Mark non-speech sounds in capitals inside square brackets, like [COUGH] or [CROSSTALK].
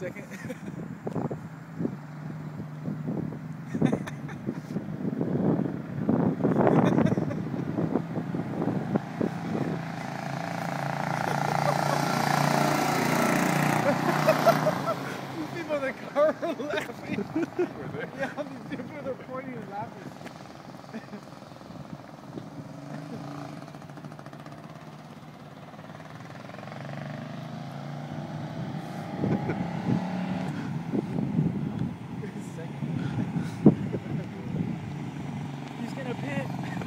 second. [LAUGHS] People in the car are laughing. [LAUGHS] yeah, in a pit.